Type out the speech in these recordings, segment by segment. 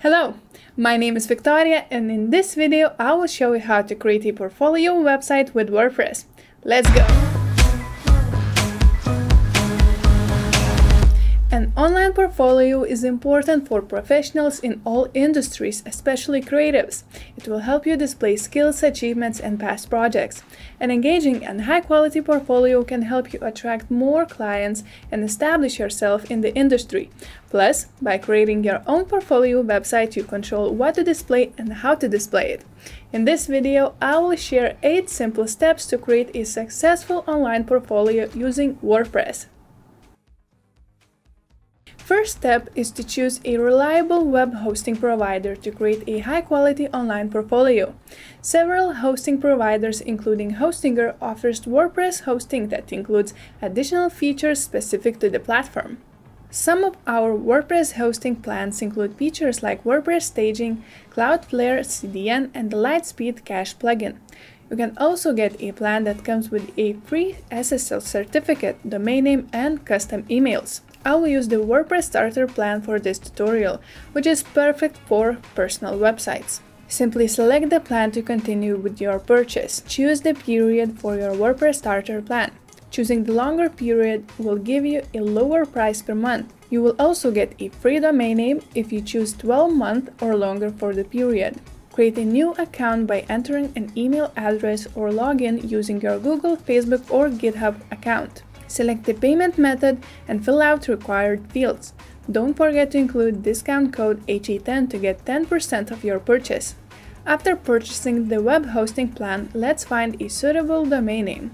Hello, my name is Victoria and in this video I will show you how to create a portfolio website with WordPress. Let's go! Portfolio is important for professionals in all industries, especially creatives. It will help you display skills, achievements, and past projects. An engaging and high quality portfolio can help you attract more clients and establish yourself in the industry. Plus, by creating your own portfolio website, you control what to display and how to display it. In this video, I will share 8 simple steps to create a successful online portfolio using WordPress. First step is to choose a reliable web hosting provider to create a high-quality online portfolio. Several hosting providers including Hostinger offers WordPress hosting that includes additional features specific to the platform. Some of our WordPress hosting plans include features like WordPress staging, Cloudflare CDN, and the LiteSpeed Cache plugin. You can also get a plan that comes with a free SSL certificate, domain name, and custom emails. I will use the WordPress Starter plan for this tutorial, which is perfect for personal websites. Simply select the plan to continue with your purchase. Choose the period for your WordPress Starter plan. Choosing the longer period will give you a lower price per month. You will also get a free domain name if you choose 12 months or longer for the period. Create a new account by entering an email address or login using your Google, Facebook, or GitHub account. Select the payment method and fill out required fields. Don't forget to include discount code HE10 to get 10% of your purchase. After purchasing the web hosting plan, let's find a suitable domain name.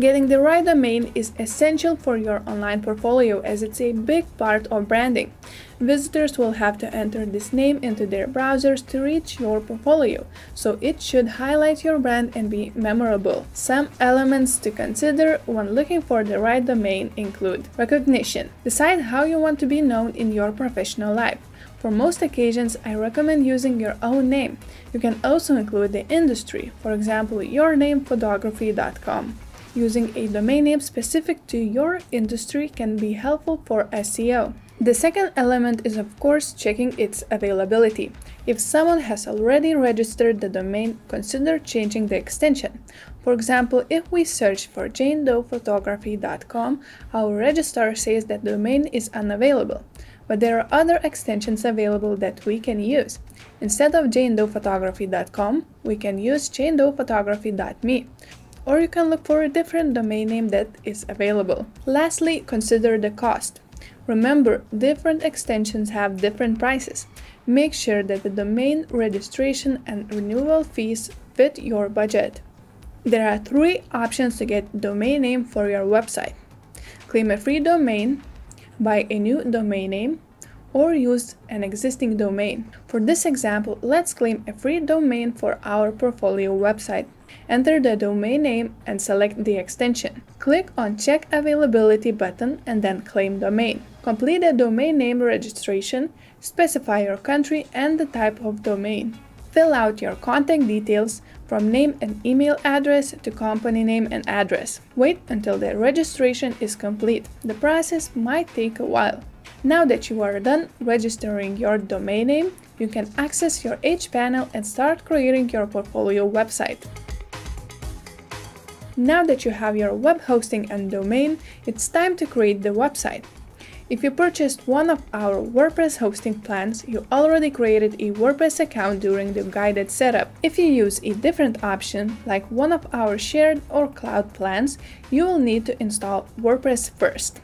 Getting the right domain is essential for your online portfolio as it's a big part of branding. Visitors will have to enter this name into their browsers to reach your portfolio, so it should highlight your brand and be memorable. Some elements to consider when looking for the right domain include recognition. Decide how you want to be known in your professional life. For most occasions, I recommend using your own name. You can also include the industry, for example, yournamephotography.com. Using a domain name specific to your industry can be helpful for SEO. The second element is of course checking its availability. If someone has already registered the domain, consider changing the extension. For example, if we search for janedoephotography.com, our registrar says that domain is unavailable. But there are other extensions available that we can use. Instead of janedoephotography.com, we can use janedoephotography.me or you can look for a different domain name that is available. Lastly, consider the cost. Remember, different extensions have different prices. Make sure that the domain registration and renewal fees fit your budget. There are three options to get domain name for your website. Claim a free domain, buy a new domain name, or use an existing domain. For this example, let's claim a free domain for our portfolio website. Enter the domain name and select the extension. Click on Check Availability button and then Claim Domain. Complete the domain name registration, specify your country and the type of domain. Fill out your contact details from name and email address to company name and address. Wait until the registration is complete. The process might take a while. Now that you are done registering your domain name, you can access your hPanel and start creating your portfolio website. Now that you have your web hosting and domain, it's time to create the website. If you purchased one of our WordPress hosting plans, you already created a WordPress account during the guided setup. If you use a different option, like one of our shared or cloud plans, you will need to install WordPress first.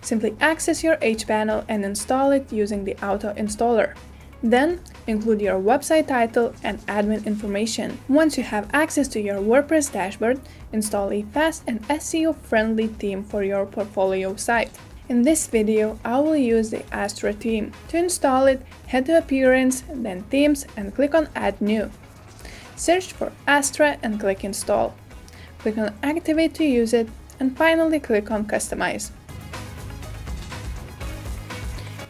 Simply access your hPanel and install it using the auto installer. Then, include your website title and admin information. Once you have access to your WordPress dashboard, install a fast and SEO-friendly theme for your portfolio site. In this video, I will use the Astra theme. To install it, head to Appearance, then Themes and click on Add New. Search for Astra and click Install. Click on Activate to use it, and finally click on Customize.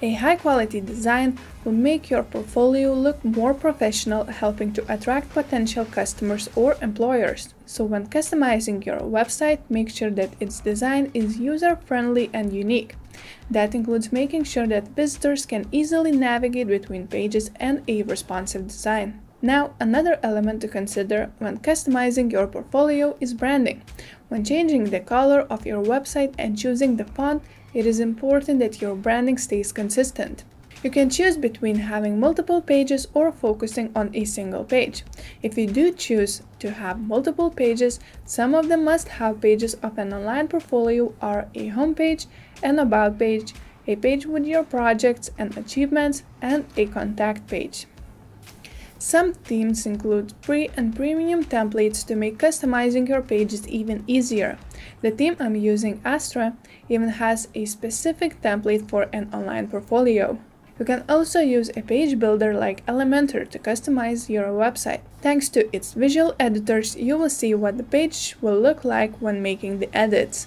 A high-quality design will make your portfolio look more professional, helping to attract potential customers or employers. So when customizing your website, make sure that its design is user-friendly and unique. That includes making sure that visitors can easily navigate between pages and a responsive design. Now, another element to consider when customizing your portfolio is branding. When changing the color of your website and choosing the font, it is important that your branding stays consistent. You can choose between having multiple pages or focusing on a single page. If you do choose to have multiple pages, some of the must have pages of an online portfolio are a homepage, an about page, a page with your projects and achievements, and a contact page. Some themes include free and premium templates to make customizing your pages even easier. The theme I'm using, Astra, even has a specific template for an online portfolio. You can also use a page builder like Elementor to customize your website. Thanks to its visual editors, you will see what the page will look like when making the edits.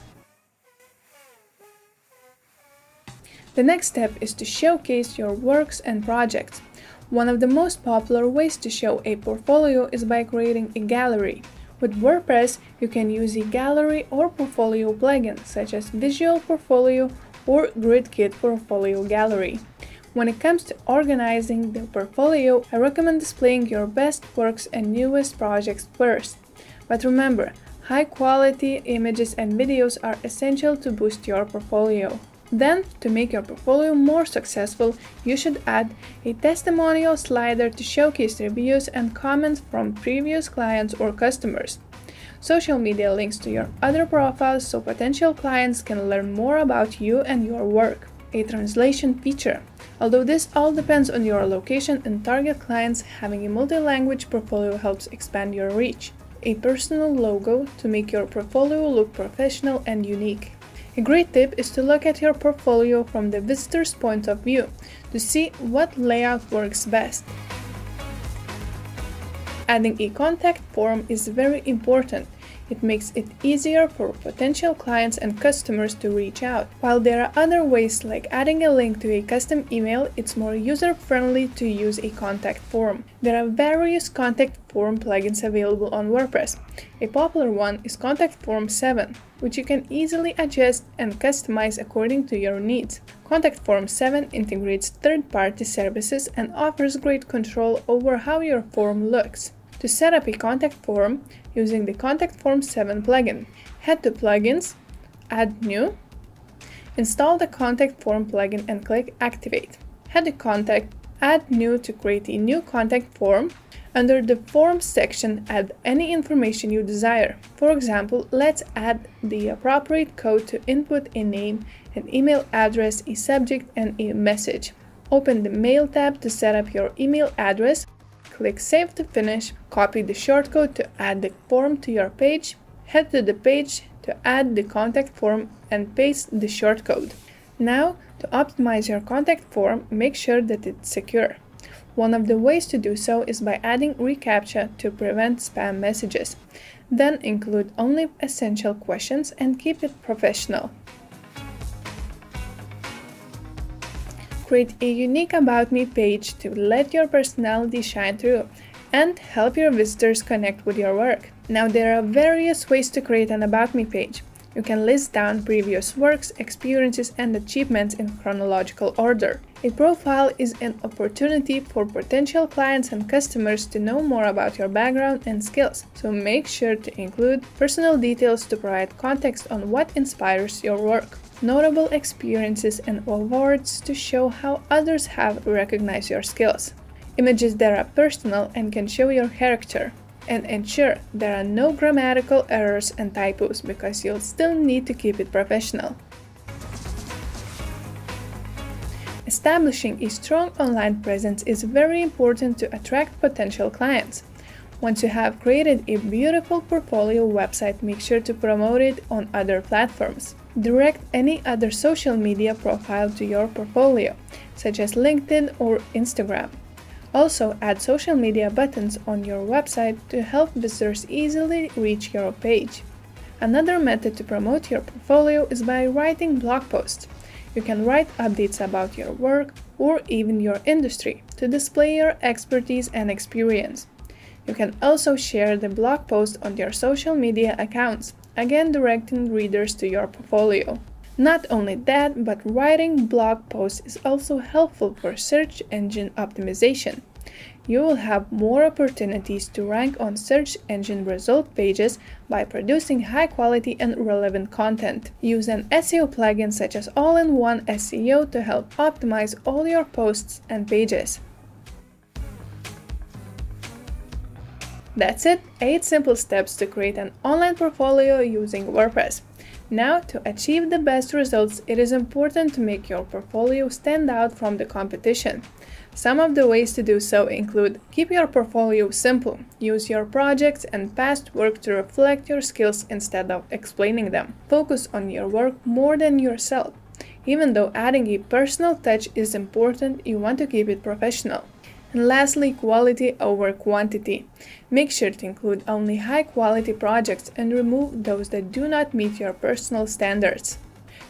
The next step is to showcase your works and projects. One of the most popular ways to show a portfolio is by creating a gallery. With WordPress, you can use a gallery or portfolio plugin such as Visual Portfolio or GridKit Portfolio Gallery. When it comes to organizing the portfolio, I recommend displaying your best works and newest projects first. But remember, high quality images and videos are essential to boost your portfolio. Then, to make your portfolio more successful, you should add a testimonial slider to showcase reviews and comments from previous clients or customers. Social media links to your other profiles so potential clients can learn more about you and your work. A translation feature. Although this all depends on your location and target clients, having a multi-language portfolio helps expand your reach. A personal logo to make your portfolio look professional and unique. A great tip is to look at your portfolio from the visitor's point of view to see what layout works best. Adding a contact form is very important it makes it easier for potential clients and customers to reach out. While there are other ways like adding a link to a custom email, it's more user-friendly to use a contact form. There are various contact form plugins available on WordPress. A popular one is Contact Form 7, which you can easily adjust and customize according to your needs. Contact Form 7 integrates third-party services and offers great control over how your form looks. To set up a contact form using the Contact Form 7 plugin, head to Plugins, Add New, install the Contact Form plugin and click Activate. Head to Contact, Add New to create a new contact form. Under the Forms section, add any information you desire. For example, let's add the appropriate code to input a name, an email address, a subject, and a message. Open the Mail tab to set up your email address Click Save to finish, copy the shortcode to add the form to your page, head to the page to add the contact form and paste the shortcode. Now, to optimize your contact form, make sure that it's secure. One of the ways to do so is by adding reCAPTCHA to prevent spam messages. Then include only essential questions and keep it professional. Create a unique About Me page to let your personality shine through and help your visitors connect with your work. Now, there are various ways to create an About Me page. You can list down previous works, experiences, and achievements in chronological order. A profile is an opportunity for potential clients and customers to know more about your background and skills, so make sure to include personal details to provide context on what inspires your work notable experiences and awards to show how others have recognized your skills. Images that are personal and can show your character. And ensure there are no grammatical errors and typos because you'll still need to keep it professional. Establishing a strong online presence is very important to attract potential clients. Once you have created a beautiful portfolio website, make sure to promote it on other platforms. Direct any other social media profile to your portfolio, such as LinkedIn or Instagram. Also, add social media buttons on your website to help visitors easily reach your page. Another method to promote your portfolio is by writing blog posts. You can write updates about your work or even your industry to display your expertise and experience. You can also share the blog post on your social media accounts again directing readers to your portfolio. Not only that, but writing blog posts is also helpful for search engine optimization. You will have more opportunities to rank on search engine result pages by producing high quality and relevant content. Use an SEO plugin such as All in One SEO to help optimize all your posts and pages. That's it, 8 simple steps to create an online portfolio using WordPress. Now, to achieve the best results, it is important to make your portfolio stand out from the competition. Some of the ways to do so include keep your portfolio simple, use your projects and past work to reflect your skills instead of explaining them. Focus on your work more than yourself. Even though adding a personal touch is important, you want to keep it professional. And lastly, quality over quantity. Make sure to include only high quality projects and remove those that do not meet your personal standards.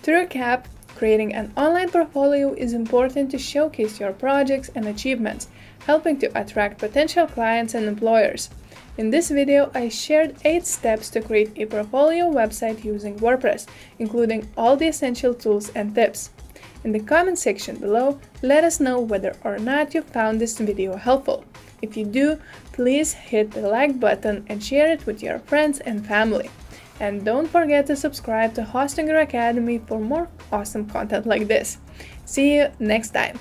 To recap, creating an online portfolio is important to showcase your projects and achievements, helping to attract potential clients and employers. In this video, I shared 8 steps to create a portfolio website using WordPress, including all the essential tools and tips. In the comment section below, let us know whether or not you found this video helpful. If you do, please hit the like button and share it with your friends and family. And don't forget to subscribe to Hostinger Academy for more awesome content like this. See you next time!